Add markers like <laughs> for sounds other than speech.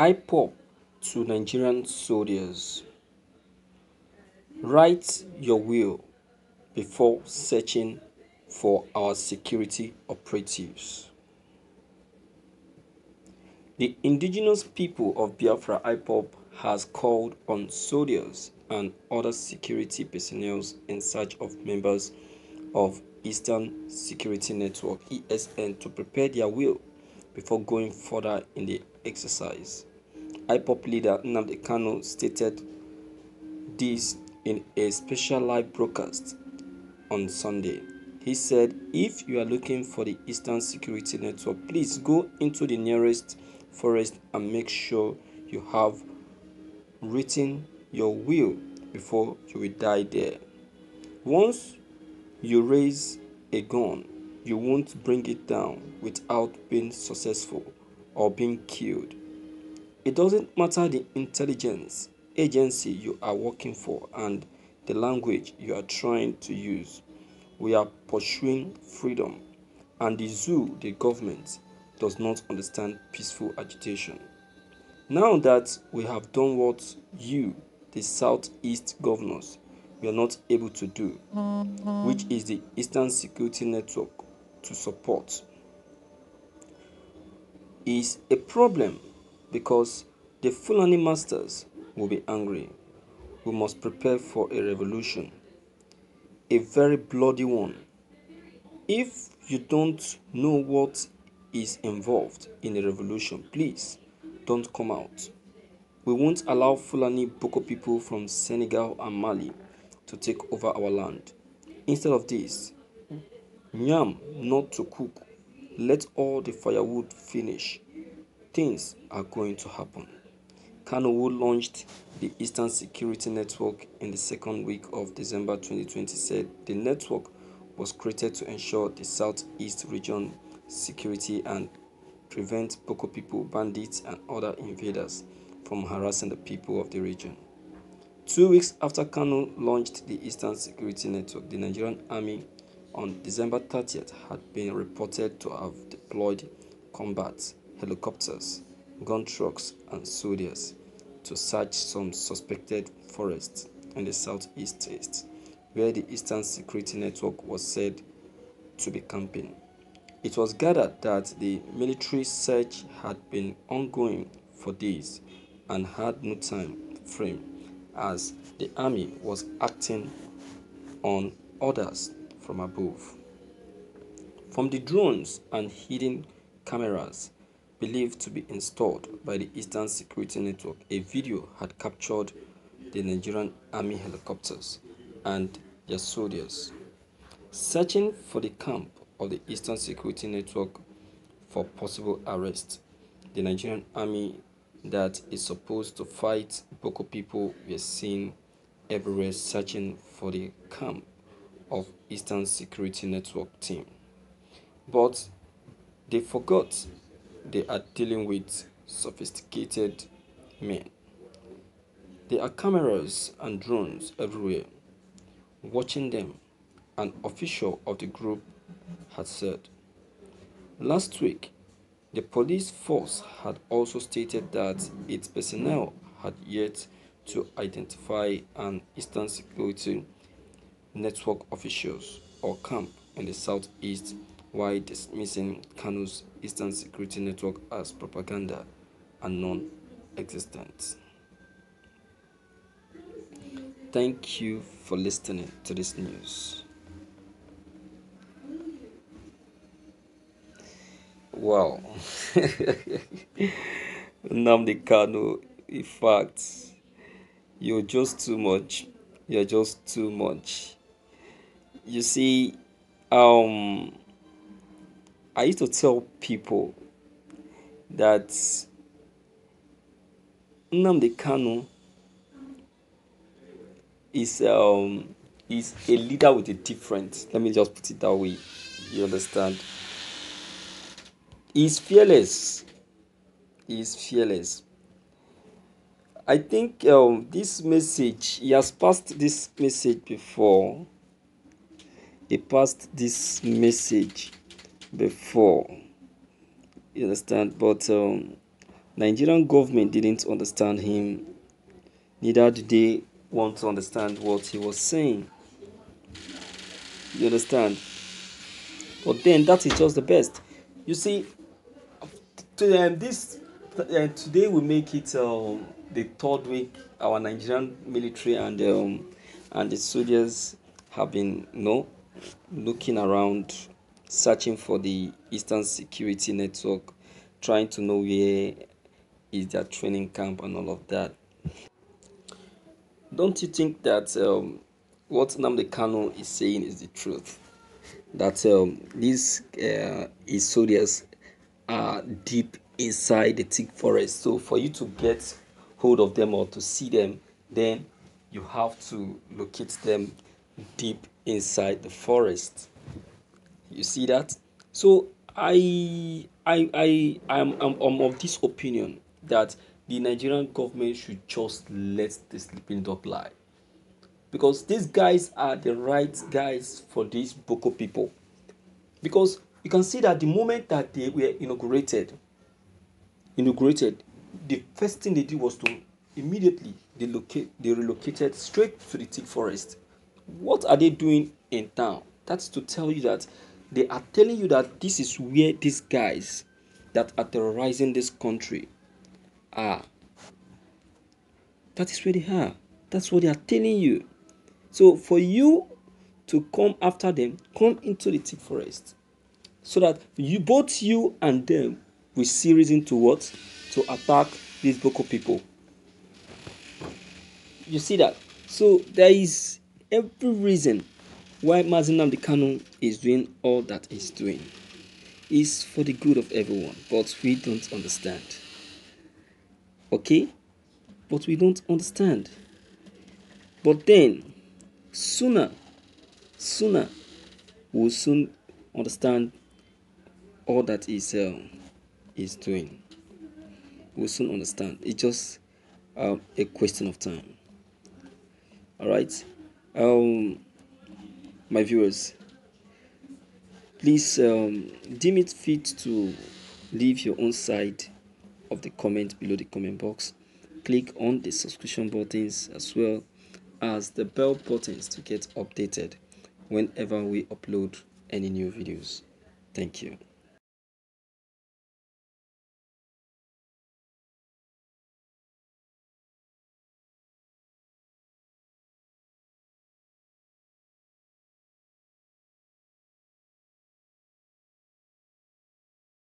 IPOB to Nigerian soldiers: Write your will before searching for our security operatives. The indigenous people of Biafra IPOB has called on soldiers and other security personnel in search of members of Eastern Security Network ESN to prepare their will before going further in the exercise. IPOB leader Nnamdi Kanu stated this in a special live broadcast on Sunday. He said, If you are looking for the Eastern Security Network, please go into the nearest forest and make sure you have written your will before you will die there. Once you raise a gun, you won't bring it down without being successful or being killed. It doesn't matter the intelligence agency you are working for and the language you are trying to use. We are pursuing freedom, and the zoo, the government, does not understand peaceful agitation. Now that we have done what you, the Southeast governors, were not able to do, which is the Eastern Security Network to support, is a problem because the Fulani masters will be angry. We must prepare for a revolution, a very bloody one. If you don't know what is involved in a revolution, please don't come out. We won't allow Fulani Boko people from Senegal and Mali to take over our land. Instead of this, Nyam not to cook, let all the firewood finish. Things are going to happen. Kanu, who launched the Eastern Security Network in the second week of December 2020, said the network was created to ensure the Southeast region security and prevent Boko people, bandits, and other invaders from harassing the people of the region. Two weeks after Kanu launched the Eastern Security Network, the Nigerian Army on December 30th had been reported to have deployed combat helicopters, gun trucks, and soldiers to search some suspected forests in the southeast east, where the Eastern Security Network was said to be camping. It was gathered that the military search had been ongoing for days and had no time frame as the army was acting on orders from above. From the drones and hidden cameras believed to be installed by the Eastern Security Network, a video had captured the Nigerian Army helicopters and their soldiers searching for the camp of the Eastern Security Network for possible arrest. The Nigerian Army that is supposed to fight Boko people were seen everywhere searching for the camp of Eastern Security Network team. But they forgot they are dealing with sophisticated men. There are cameras and drones everywhere watching them, an official of the group had said. Last week, the police force had also stated that its personnel had yet to identify an Eastern Security Network officials or camp in the southeast while dismissing Kanu's Eastern Security Network as propaganda and non-existent. Thank you for listening to this news. Wow. <laughs> Nnamdi Kanu, in fact, you're just too much. You're just too much. You see, um, I used to tell people that Nnamdi Kanu is um is a leader with a different. Let me just put it that way. You understand? He's fearless. He's fearless. I think um, this message, he has passed this message before. He passed this message before. You understand? But um, Nigerian government didn't understand him, neither did they want to understand what he was saying. You understand? But then that is just the best. You see, to, um, this uh, today we make it um, the third week. Our Nigerian military and um, and the soldiers have been, you know, looking around, searching for the Eastern Security Network, trying to know where is their training camp and all of that. Don't you think that um, what Nnamdi Kanu is saying is the truth? That um, these uh, soldiers are deep inside the thick forest. So for you to get hold of them or to see them, then you have to locate them deep inside the forest. You see that? So I I I am I'm, I'm of this opinion that the Nigerian government should just let the sleeping dog lie. Because these guys are the right guys for these Boko people. Because you can see that the moment that they were inaugurated, inaugurated, the first thing they did was to immediately they locate they relocated straight to the thick forest. What are they doing in town? That's to tell you that they are telling you that this is where these guys that are terrorizing this country are. That is where they are. That's what they are telling you. So for you to come after them, come into the thick forest. So that you both you and them will see reason to what? To attack these Boko people. You see that? So there is every reason why Mazi Nnamdi Kanu is doing all that he's doing. Is for the good of everyone, but we don't understand. Okay? But we don't understand. But then, sooner, sooner, we'll soon understand all that is uh, is doing. We'll soon understand. It's just uh, a question of time. All right, um, my viewers, please um, deem it fit to leave your own side of the comment below the comment box. Click on the subscription buttons as well as the bell buttons to get updated whenever we upload any new videos. Thank you.